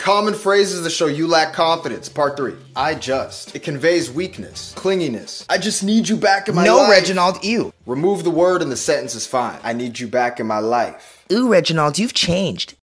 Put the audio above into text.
Common phrases that show you lack confidence. Part three. I just. It conveys weakness, clinginess. I just need you back in my no, life. Reginald, ew. Remove the word and the sentence is fine. I need you back in my life. Ooh, Reginald, you've changed.